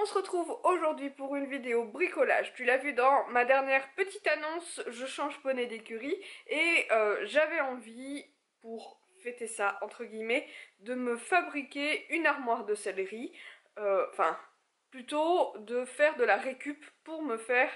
On se retrouve aujourd'hui pour une vidéo bricolage. Tu l'as vu dans ma dernière petite annonce, je change poney d'écurie et euh, j'avais envie, pour fêter ça entre guillemets, de me fabriquer une armoire de céleri. Euh, enfin, plutôt de faire de la récup pour me faire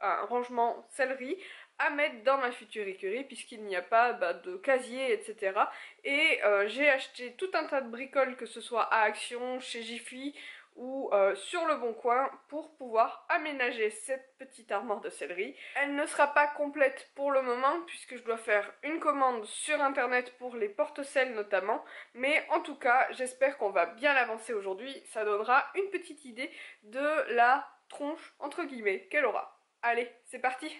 un rangement céleri à mettre dans ma future écurie puisqu'il n'y a pas bah, de casier etc et euh, j'ai acheté tout un tas de bricoles que ce soit à Action, chez Jiffy ou euh, sur le bon coin pour pouvoir aménager cette petite armoire de céleri. Elle ne sera pas complète pour le moment puisque je dois faire une commande sur internet pour les porte-selles notamment mais en tout cas j'espère qu'on va bien l'avancer aujourd'hui, ça donnera une petite idée de la tronche entre guillemets qu'elle aura. Allez, c'est parti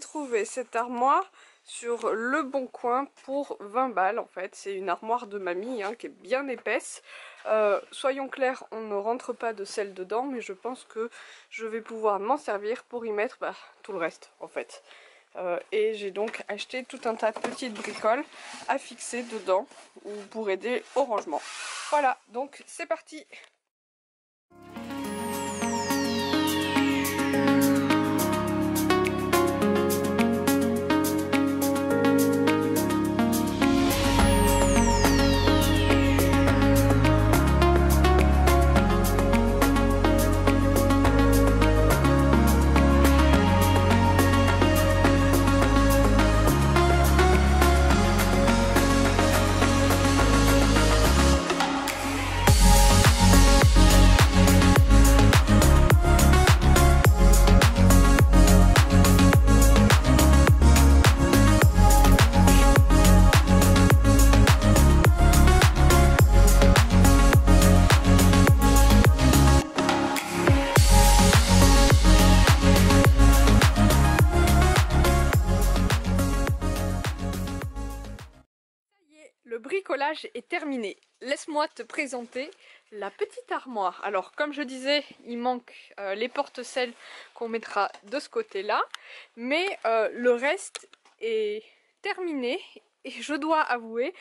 trouvé cette armoire sur le bon coin pour 20 balles en fait. C'est une armoire de mamie hein, qui est bien épaisse. Euh, soyons clairs, on ne rentre pas de sel dedans, mais je pense que je vais pouvoir m'en servir pour y mettre bah, tout le reste en fait. Euh, et j'ai donc acheté tout un tas de petites bricoles à fixer dedans pour aider au rangement. Voilà, donc c'est parti bricolage est terminé. Laisse-moi te présenter la petite armoire. Alors comme je disais, il manque euh, les porte-selles qu'on mettra de ce côté-là. Mais euh, le reste est terminé. Et je dois avouer,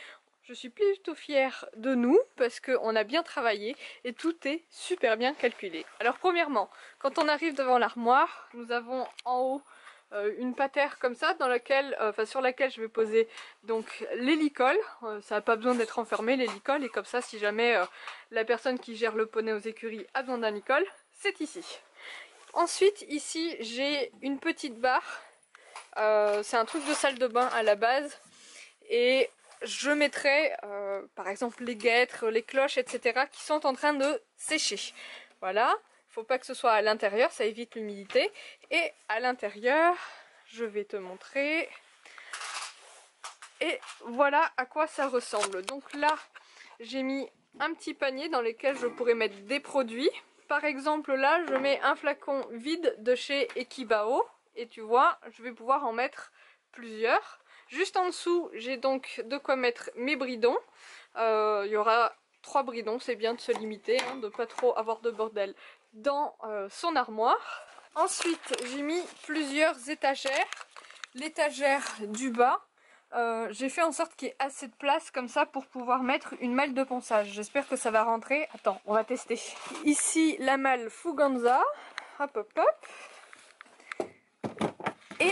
je suis plutôt fière de nous parce qu'on a bien travaillé et tout est super bien calculé. Alors premièrement, quand on arrive devant l'armoire, nous avons en haut euh, une patère comme ça dans laquelle, euh, sur laquelle je vais poser donc l'hélicole. Euh, ça n'a pas besoin d'être enfermé l'hélicole et comme ça si jamais la personne qui gère le poney aux écuries a besoin d'un licol, c'est ici. Ensuite ici j'ai une petite barre. c'est un truc de salle de bain à la base et je mettrai par exemple les guêtres, les cloches, etc. qui sont en train de sécher. Voilà, faut pas que ce soit à l'intérieur, ça évite l'humidité. Et à l'intérieur, je vais te montrer. Et voilà à quoi ça ressemble. Donc là, j'ai mis un petit panier dans lequel je pourrais mettre des produits. Par exemple là, je mets un flacon vide de chez Ekibao. Et tu vois, je vais pouvoir en mettre plusieurs. Juste en dessous, j'ai donc de quoi mettre mes bridons. Euh, il y aura trois bridons, c'est bien de se limiter, hein, de pas trop avoir de bordel dans euh, son armoire. Ensuite, j'ai mis plusieurs étagères. L'étagère du bas, euh, j'ai fait en sorte qu'il y ait assez de place comme ça pour pouvoir mettre une malle de ponçage. J'espère que ça va rentrer. Attends, on va tester. Ici, la malle Fuganza. Hop, hop, hop. Et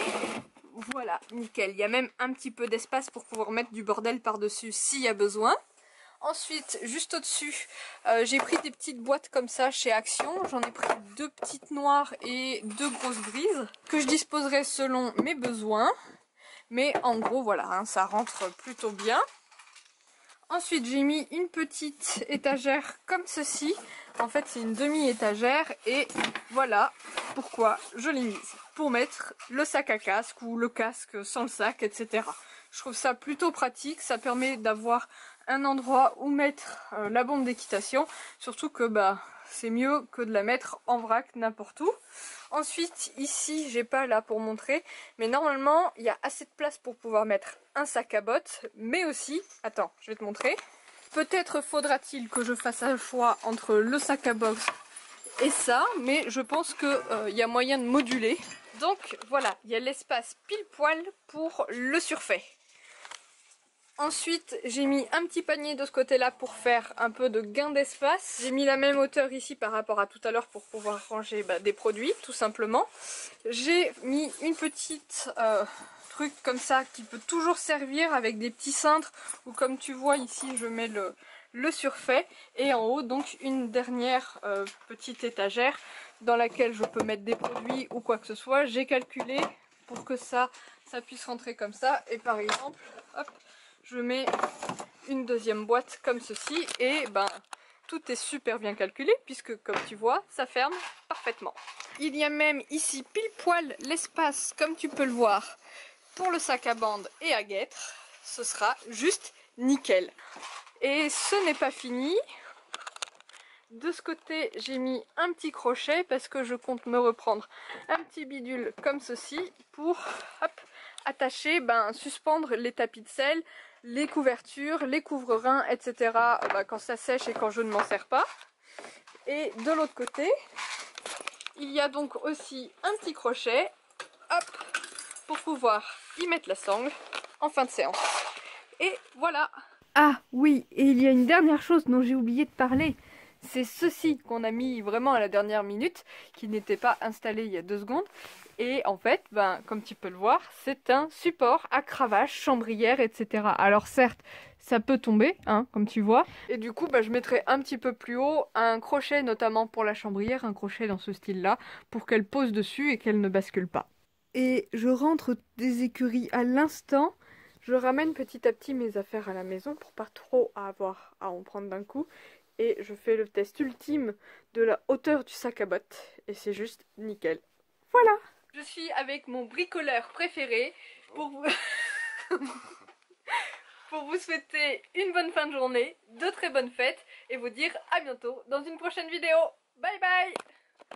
voilà, nickel. Il y a même un petit peu d'espace pour pouvoir mettre du bordel par-dessus s'il y a besoin. Ensuite, juste au-dessus, euh, j'ai pris des petites boîtes comme ça chez Action. J'en ai pris deux petites noires et deux grosses brises que je disposerai selon mes besoins. Mais en gros, voilà, hein, ça rentre plutôt bien. Ensuite, j'ai mis une petite étagère comme ceci. En fait, c'est une demi-étagère et voilà pourquoi je l'ai mise. Pour mettre le sac à casque ou le casque sans le sac, etc. Je trouve ça plutôt pratique, ça permet d'avoir un endroit où mettre euh, la bombe d'équitation, surtout que bah c'est mieux que de la mettre en vrac n'importe où. Ensuite, ici, j'ai pas là pour montrer, mais normalement, il y a assez de place pour pouvoir mettre un sac à bottes, mais aussi, attends, je vais te montrer. Peut-être faudra-t-il que je fasse un choix entre le sac à box et ça, mais je pense qu'il euh, y a moyen de moduler. Donc voilà, il y a l'espace pile poil pour le surfait. Ensuite, j'ai mis un petit panier de ce côté-là pour faire un peu de gain d'espace. J'ai mis la même hauteur ici par rapport à tout à l'heure pour pouvoir ranger bah, des produits, tout simplement. J'ai mis une petite euh, truc comme ça qui peut toujours servir avec des petits cintres ou comme tu vois ici, je mets le, le surfait et en haut donc une dernière euh, petite étagère dans laquelle je peux mettre des produits ou quoi que ce soit. J'ai calculé pour que ça, ça puisse rentrer comme ça et par exemple, hop, je mets une deuxième boîte comme ceci et ben tout est super bien calculé puisque comme tu vois ça ferme parfaitement. Il y a même ici pile poil l'espace comme tu peux le voir pour le sac à bande et à guêtre. Ce sera juste nickel. Et ce n'est pas fini. De ce côté, j'ai mis un petit crochet parce que je compte me reprendre un petit bidule comme ceci pour attacher, ben, suspendre les tapis de sel, les couvertures, les couvre-reins, etc. Euh, bah, quand ça sèche et quand je ne m'en sers pas. Et de l'autre côté, il y a donc aussi un petit crochet, pour pouvoir y mettre la sangle en fin de séance. Et voilà Ah oui, et il y a une dernière chose dont j'ai oublié de parler. C'est ceci qu'on a mis vraiment à la dernière minute, qui n'était pas installé il y a deux secondes. Et en fait, ben, comme tu peux le voir, c'est un support à cravache, chambrière, etc. Alors certes, ça peut tomber, hein, comme tu vois. Et du coup, ben, je mettrai un petit peu plus haut un crochet, notamment pour la chambrière, un crochet dans ce style-là, pour qu'elle pose dessus et qu'elle ne bascule pas. Et je rentre des écuries à l'instant. Je ramène petit à petit mes affaires à la maison pour pas trop avoir à en prendre d'un coup. Et je fais le test ultime de la hauteur du sac à bottes. Et c'est juste nickel. Voilà je suis avec mon bricoleur préféré pour vous... souhaiter une bonne fin de journée, de très bonnes fêtes et vous dire à bientôt dans une prochaine vidéo. Bye bye